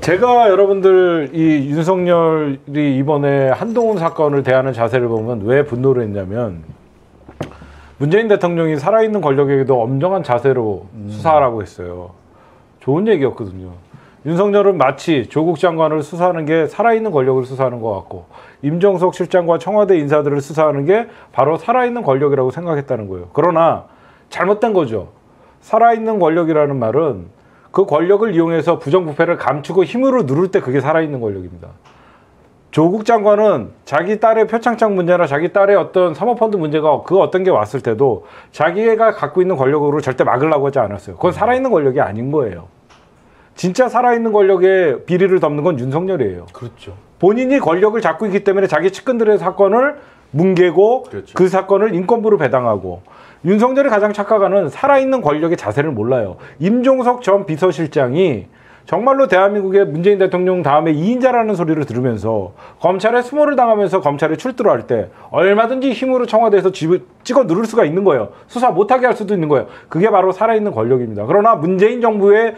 제가 여러분들 이 윤석열이 이번에 한동훈 사건을 대하는 자세를 보면 왜 분노를 했냐면 문재인 대통령이 살아있는 권력에게도 엄정한 자세로 수사하라고 했어요. 좋은 얘기였거든요. 윤석열은 마치 조국 장관을 수사하는 게 살아있는 권력을 수사하는 것 같고 임정석 실장과 청와대 인사들을 수사하는 게 바로 살아있는 권력이라고 생각했다는 거예요. 그러나 잘못된 거죠. 살아있는 권력이라는 말은 그 권력을 이용해서 부정부패를 감추고 힘으로 누를 때 그게 살아있는 권력입니다. 조국 장관은 자기 딸의 표창장 문제나 자기 딸의 어떤 사모펀드 문제가 그 어떤 게 왔을 때도 자기가 갖고 있는 권력으로 절대 막으려고 하지 않았어요. 그건 살아있는 권력이 아닌 거예요. 진짜 살아있는 권력의 비리를 덮는 건 윤석열이에요. 그렇죠. 본인이 권력을 잡고 있기 때문에 자기 측근들의 사건을 뭉개고 그렇죠. 그 사건을 인권부로 배당하고 윤석열이 가장 착각하는 살아있는 권력의 자세를 몰라요. 임종석 전 비서실장이 정말로 대한민국의 문재인 대통령 다음에 2인자라는 소리를 들으면서 검찰에 수모를 당하면서 검찰에 출두를 할 때 얼마든지 힘으로 청와대에서 집- 찍어 누를 수가 있는 거예요. 수사 못하게 할 수도 있는 거예요. 그게 바로 살아있는 권력입니다. 그러나 문재인 정부의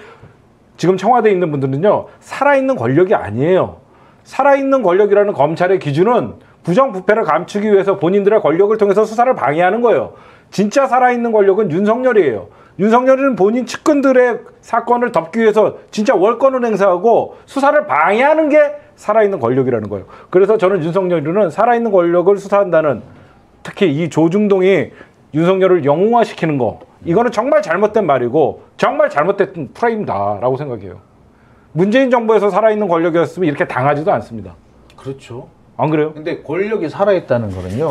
지금 청와대에 있는 분들은요 살아있는 권력이 아니에요. 살아있는 권력이라는 검찰의 기준은 부정부패를 감추기 위해서 본인들의 권력을 통해서 수사를 방해하는 거예요. 진짜 살아있는 권력은 윤석열이에요. 윤석열은 본인 측근들의 사건을 덮기 위해서 진짜 월권을 행사하고 수사를 방해하는 게 살아있는 권력이라는 거예요. 그래서 저는 윤석열은 살아있는 권력을 수사한다는 특히 이 조중동이 윤석열을 영웅화시키는 거 이거는 정말 잘못된 말이고 정말 잘못된 프레임다라고 생각해요. 문재인 정부에서 살아있는 권력이었으면 이렇게 당하지도 않습니다. 그렇죠. 안 그래요? 근데 권력이 살아있다는 거는요.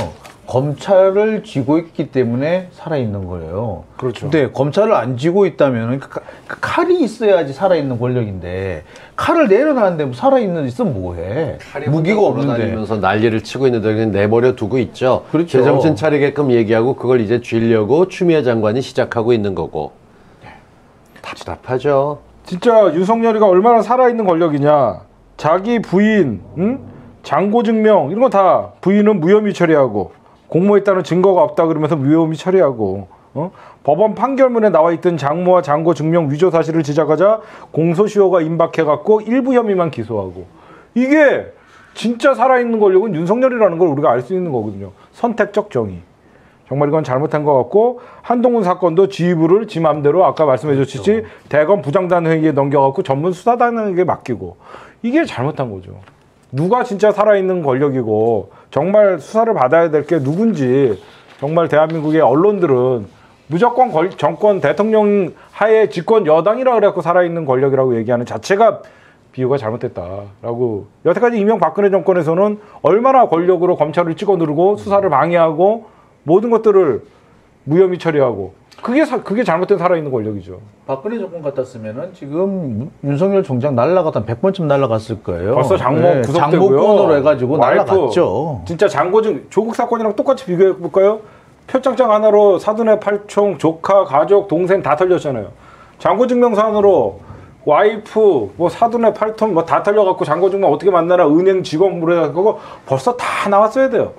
검찰을 쥐고 있기 때문에 살아있는 거예요. 그렇죠. 근데 검찰을 안 쥐고 있다면 그, 그 칼이 있어야지 살아있는 권력인데 칼을 내려놨는데 뭐 살아있는 있으면 뭐해? 무기가 없는데. 다니면서 난리를 치고 있는데 그냥 내버려 두고 있죠. 그렇죠. 제정신 차리게끔 얘기하고 그걸 이제 쥐려고 추미애 장관이 시작하고 있는 거고. 답답하죠. 진짜 윤석열이가 얼마나 살아있는 권력이냐. 자기 부인, 응? 장고 증명 이런 거 다 부인은 무혐의 처리하고 공모했다는 증거가 없다 그러면서 무혐의 처리하고 어? 법원 판결문에 나와 있던 장모와 장고 증명 위조 사실을 지적하자 공소시효가 임박해갖고 일부 혐의만 기소하고 이게 진짜 살아있는 권력은 윤석열이라는 걸 우리가 알 수 있는 거거든요. 선택적 정의. 정말 이건 잘못한 것 같고 한동훈 사건도 지휘부를 지 맘대로 아까 말씀해 주셨듯이 대검 부장단 회의에 넘겨갖고 전문 수사단에게 맡기고 이게 잘못한 거죠. 누가 진짜 살아있는 권력이고 정말 수사를 받아야 될 게 누군지 정말 대한민국의 언론들은 무조건 권- 정권 대통령 하에 집권 여당이라 그래갖고 살아있는 권력이라고 얘기하는 자체가 비유가 잘못됐다라고 여태까지 이명박근혜 정권에서는 얼마나 권력으로 검찰을 찍어 누르고 수사를 방해하고 모든 것들을 무혐의 처리하고 그게 사- 그게 잘못된 살아있는 권력이죠. 박근혜 정권 같았으면은 지금 윤석열 총장 날라갔다 100번쯤 날라갔을 거예요. 벌써 장모 네, 구속되고요. 장모권으로 해가지고 와이프, 날라갔죠. 진짜 장고증 조국 사건이랑 똑같이 비교해 볼까요? 표창장 하나로 사돈의 팔총, 조카, 가족, 동생 다 털렸잖아요. 장고증명서안으로 와이프, 뭐 사돈의 팔통 뭐다 털려갖고 장고증명 어떻게 만나나 은행 직원 물어갖고 벌써 다 나왔어야 돼요.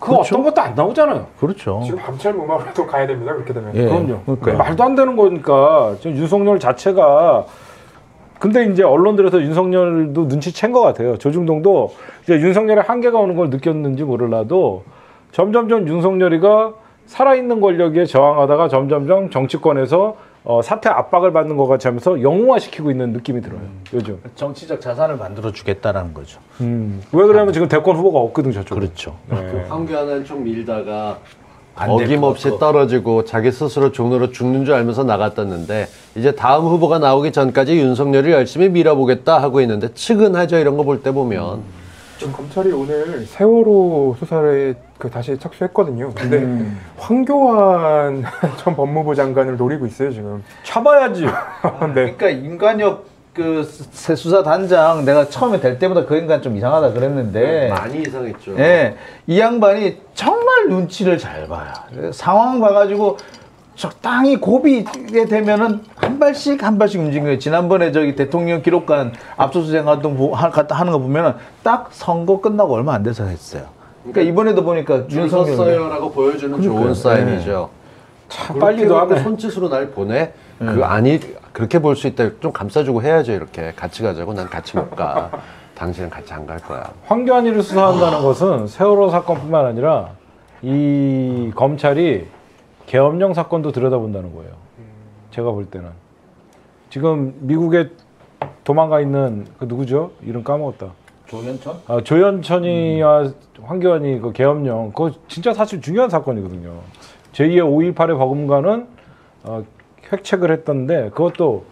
그거 그렇죠. 어떤 것도 안 나오잖아요. 그렇죠. 지금 감찰 무마로도 가야 됩니다. 그렇게 되면. 예. 그럼요. 그러니까요. 말도 안 되는 거니까 지금 윤석열 자체가 근데 이제 언론들에서 윤석열도 눈치챈 것 같아요. 조중동도 이제 윤석열의 한계가 오는 걸 느꼈는지 모를라도 점점점 윤석열이가 살아있는 권력에 저항하다가 점점점 정치권에서 어, 사퇴 압박을 받는 것 같이 하면서 영웅화시키고 있는 느낌이 들어요. 요즘. 정치적 자산을 만들어 주겠다라는 거죠. 음. 왜 그러냐면 지금 대권 후보가 없거든 저쪽. 그렇죠. 네. 황교안은 좀 밀다가 안 어김없이. 떨어지고 자기 스스로 종로로 죽는 줄 알면서 나갔었는데 이제 다음 후보가 나오기 전까지 윤석열을 열심히 밀어보겠다 하고 있는데 측은하죠 이런 거 볼 때 보면 지금 검찰이 오늘 세월호 수사에 그 다시 착수했거든요. 근데 음. 황교안 전 법무부 장관을 노리고 있어요 지금. 참아야지. 네. 그러니까 임관혁 그새 수사 단장 내가 처음에 될 때보다 그 인간 좀 이상하다 그랬는데 많이 이상했죠. 예, 이 양반이 정말 눈치를 잘 봐요. 상황 봐가지고 적당히 고비게 되면은 한 발씩 한 발씩 움직여요. 는 지난번에 저기 대통령 기록관 압수수색 활동 보- 하- 갔다 하는 거 보면은 딱 선거 끝나고 얼마 안 돼서 했어요. 그러니까 이번에도 보니까 줄 윤석열 섰어요라고 보여주는 좋은 사인이죠. 참 빨리도 빨리도 하네. 손짓으로 날 보내. 그 아니 그렇게 볼 수 있다. 좀 감싸주고 해야죠. 이렇게 같이 가자고 난 같이 못 가. 당신은 같이 안 갈 거야. 황교안이를 수사한다는 것은 세월호 사건뿐만 아니라 이 검찰이 계엄령 사건도 들여다본다는 거예요. 제가 볼 때는 지금 미국에 도망가 있는 그 누구죠? 이름 까먹었다. 조현천? 아, 조현천이와 황교안이 그 계엄령 그거 진짜 사실 중요한 사건이거든요. 제2의 5.18의 버금가는 어, 획책을 했던데 그것도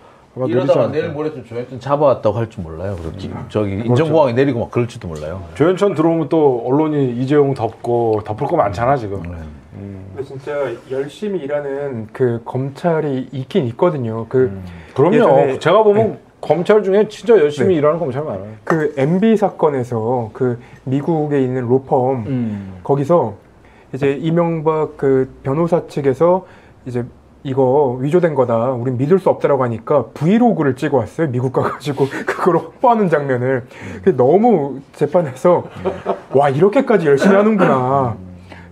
이러다가. 내일 모레쯤 조현천 잡아왔다고 할 줄 몰라요. 그렇지. 저기 인정보강이 내리고 막 그럴지도 몰라요. 조현천 들어오면 또 언론이 이재용 덮고 덮을 거 많잖아 지금. 근데 진짜 열심히 일하는 그 검찰이 있긴 있거든요. 그 그럼요. 예전에- 제가 보면 검찰 중에 진짜 열심히 일하는 검찰 많아요. 그 MB 사건에서 그 미국에 있는 로펌 음. 거기서 이제 이명박 그 변호사 측에서 이제 이거 위조된 거다. 우린 믿을 수 없다라고 하니까 브이로그를 찍어 왔어요. 미국 가가지고 그걸 확보하는 장면을. 그게 너무 재판에서 와 이렇게까지 열심히 하는구나.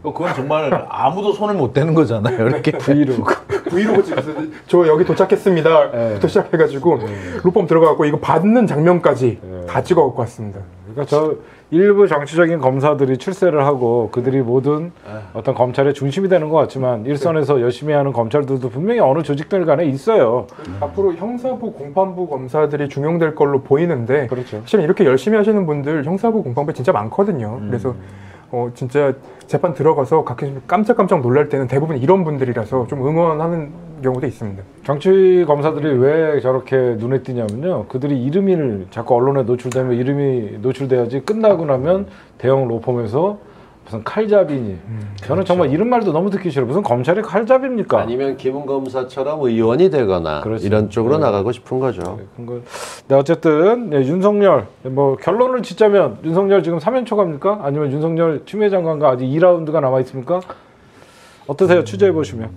그건 정말 아무도 손을 못 대는 거잖아요. 이렇게 브이로그. 브이로그 찍었어요. 저 여기 도착했습니다. 네. 부터 시작해가지고 로펌 들어가고 이거 받는 장면까지 네. 다 찍어 갖고 왔습니다. 그러니까 저 일부 정치적인 검사들이 출세를 하고 그들이 모든 어떤 검찰의 중심이 되는 것 같지만 일선에서 열심히 하는 검찰들도 분명히 어느 조직들 간에 있어요. 앞으로 형사부 공판부 검사들이 중용될 걸로 보이는데 그렇죠. 사실 이렇게 열심히 하시는 분들 형사부 공판부에 진짜 많거든요. 그래서 어 진짜 재판 들어가서 가끔 깜짝깜짝 놀랄 때는 대부분 이런 분들이라서 좀 응원하는 경우도 있습니다. 정치 검사들이 왜 저렇게 눈에 띄냐면요. 그들이 이름이 자꾸 언론에 노출되면 이름이 노출돼야지 끝나고 나면 대형 로펌에서 무슨 칼잡이니. 저는 정말 이런 말도 너무 듣기 싫어. 무슨 검찰이 칼잡입니까? 아니면 기분 검사처럼 의원이 되거나 그렇죠. 이런 쪽으로 네. 나가고 싶은 거죠. 그런 거. 네, 어쨌든 네, 윤석열 뭐 결론을 짓자면 윤석열 지금 3연 초과입니까? 아니면 윤석열 추미애 장관과 아직 2라운드가 남아 있습니까? 어떠세요? 취재해 보시면.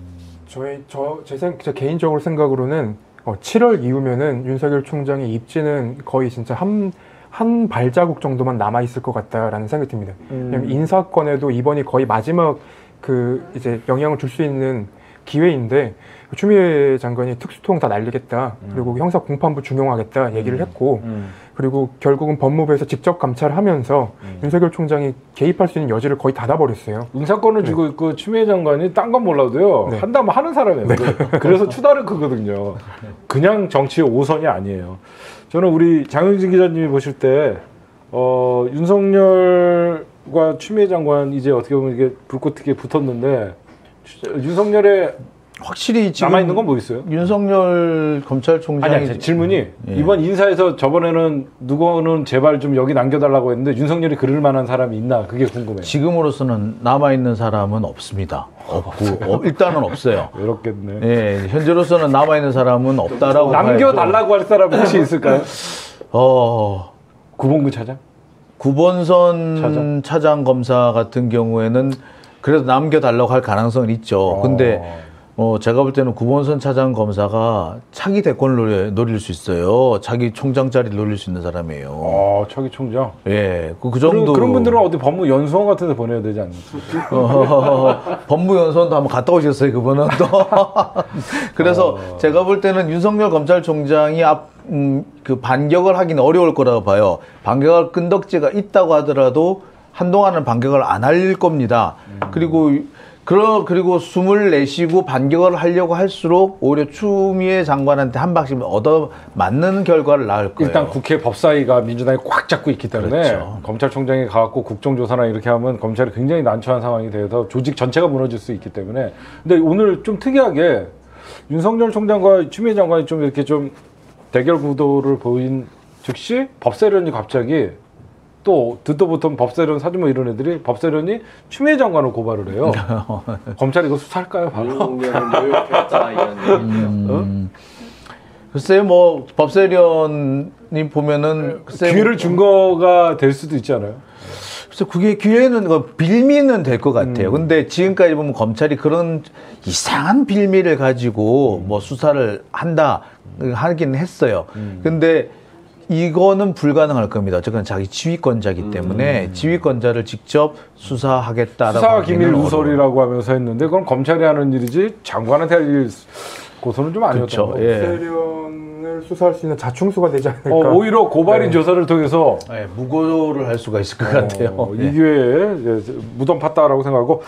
저희 저제 제 개인적으로 생각으로는 어, 7월 이후면은 윤석열 총장의 입지는 거의 진짜 한 한 발자국 정도만 남아 있을 것 같다라는 생각이 듭니다. 왜냐면 인사권에도 이번이 거의 마지막 그 이제 영향을 줄 수 있는 기회인데 추미애 장관이 특수통 다 날리겠다 그리고 형사 공판부 중용하겠다 얘기를 했고 그리고 결국은 법무부에서 직접 감찰하면서 윤석열 총장이 개입할 수 있는 여지를 거의 닫아버렸어요. 인사권을 쥐고 있고 추미애 장관이 딴 건 몰라도요 네. 한다면 하는 사람이에요. 그래서 추다를 크거든요. 그냥 정치 5선이 아니에요. 저는 우리 장영진 기자님이 보실 때 어, 윤석열과 추미애 장관 이제 어떻게 보면 이게 불꽃 튀게 붙었는데 추- 윤석열의 확실히 지금 남아 있는 건 뭐 있어요? 윤석열 검찰총장이 아니, 아니 질문이 예. 이번 인사에서 저번에는 누구는 제발 좀 여기 남겨달라고 했는데 윤석열이 그럴 만한 사람이 있나 그게 궁금해요. 지금으로서는 남아 있는 사람은 없습니다. 없고 어, 일단은 없어요. 외롭겠네. 예, 현재로서는 남아 있는 사람은 없다라고. 남겨달라고 할 사람 혹시 있을까요? 어, 구본구 차장? 구본선 차장? 차장. 검사 같은 경우에는 그래도 남겨달라고 할 가능성은 있죠. 근데 어, 제가 볼 때는 구본선 차장 검사가 차기 대권을 노려, 노릴 수 있어요. 자기 총장 자리를 노릴 수 있는 사람이에요. 어, 차기 총장. 예, 그, 그 정도. 그런 분들은 어디 법무 연수원 같은 데 보내야 되지 않습니까? 어, 법무연수원도 한번 갔다 오셨어요, 그분은 또. 그래서 제가 볼 때는 윤석열 검찰총장이 앞, 음, 그 반격을 하기는 어려울 거라고 봐요. 반격할 끈덕지가 있다고 하더라도 한동안은 반격을 안 할 겁니다. 그리고 그러, 그리고 숨을 내쉬고 반격을 하려고 할수록 오히려 추미애 장관한테 한 박씩 얻어 맞는 결과를 낳을 거예요. 일단 국회 법사위가 민주당이 꽉 잡고 있기 때문에 그렇죠. 검찰총장이 가갖고 국정조사나 이렇게 하면 검찰이 굉장히 난처한 상황이 돼서 조직 전체가 무너질 수 있기 때문에 근데 오늘 좀 특이하게 윤석열 총장과 추미애 장관이 좀 이렇게 좀 대결 구도를 보인 즉시 법세련이 갑자기 또 듣도 보통 법세련 사주모 이런 애들이 법세련이 추미애 장관을 고발을 해요. 검찰이 이거 수사할까요? 바로? 윤석열을 모욕했다 이런 얘기. 음. 글쎄요, 뭐 법세련이 보면은 글쎄 기회를 준 거가 될 수도 있지 않아요? 그래서 그게 기회는 그 빌미는 될것 음. 같아요. 근데 지금까지 보면 검찰이 그런 이상한 빌미를 가지고 음. 뭐 수사를 한다 하긴 했어요. 음. 근데 이거는 불가능할 겁니다. 어쨌든 자기 지휘권자기 때문에 지휘권자를 직접 수사하겠다라고 음. 수사 기밀. 누설이라고 하면서 했는데 그건 검찰이 하는 일이지 장관한테 할일 고소는 좀 아니었던 그렇죠. 거. 예. 세련 을 수사할 수 있는 자충수가 되지 않을까. 어, 오히려 고발인 네. 조사를 통해서 네, 무고를 할 수가 있을 것 같아요. 어, 예. 이 기회에 무덤 팠다라고 생각하고